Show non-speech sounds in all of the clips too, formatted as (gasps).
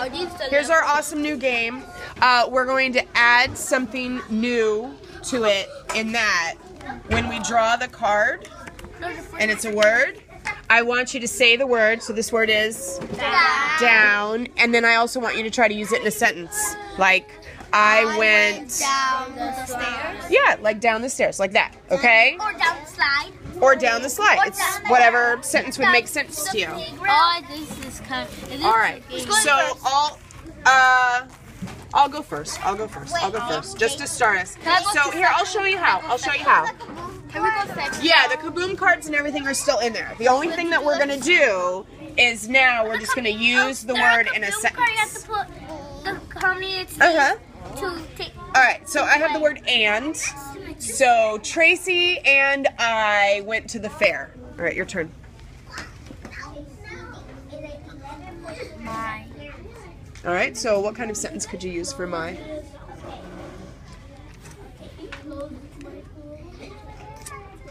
Are these the Here's our awesome new game. Uh, we're going to add something new to it in that when we draw the card and it's a word, I want you to say the word. So this word is down. And then I also want you to try to use it in a sentence. Like, I went, down the stairs? yeah, like down the stairs, like that, okay? Or down the slide? Or down the slide. Or It's down the- whatever sentence would make sense to you. This is kind of. Is All right. So I'll uh I'll go first. I'll go first. I'll go first. Just to start us. So here I'll show you how. I'll show you how. Can we go second? Yeah, the kaboom cards and everything are still in there. The only thing that we're gonna do is now we're just gonna use the word in a You have to sentence. put the how many Uh huh. All right. So I have the word and. So Tracy and I went to the fair. All right, your turn. My. All right. So what kind of sentence could you use for my?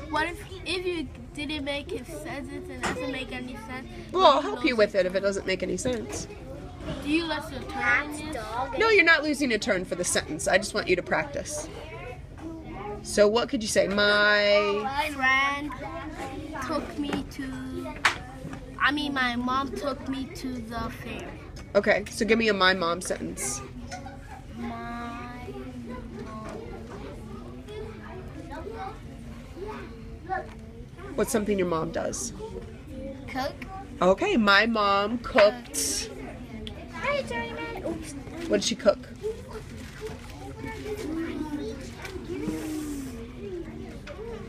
What if if you didn't make his sentence and doesn't make any sense? Well, I'll help you with it if it doesn't make any sense. Do you let your turn? No, you're not losing a turn for the sentence. I just want you to practice. So what could you say? My My friend took me to. I mean, my mom took me to the fair. Okay, so give me a my mom sentence. My What's something your mom does? Cook. Okay, my mom cooked. Hi, Johnny Man. Oops. What did she cook?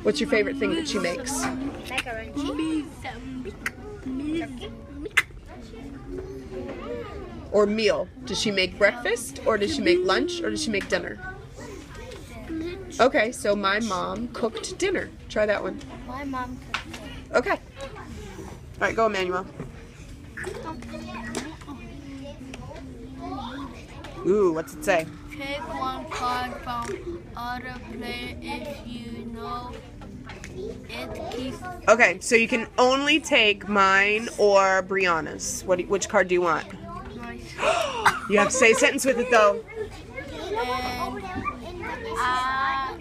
What's your favorite thing that she makes? Macaroni. Or meal? Does she make breakfast or does she make lunch or does she make dinner? Okay, so my mom cooked dinner. Try that one. my mom took me. Okay. All right, go, Emmanuel. Ooh, what's it say? Take one card from other player if you know Okay, so you can only take mine or Brianna's. What? do- Which card do you want? (gasps) You have to say a sentence with it though. And I,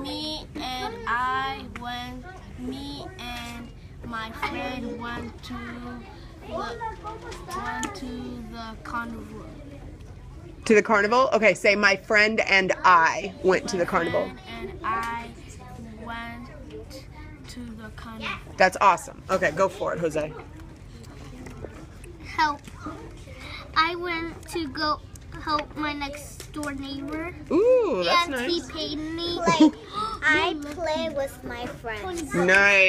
me and I went. Me and my friend went to the went to the carnival. To the carnival. Okay, say my friend and I went to the carnival. And I went to the carnival. That's awesome. Okay, go for it, Jose. Help. I went to go help my next door neighbor. Ooh, that's and he paid me. (laughs) I play with my friends. Nice.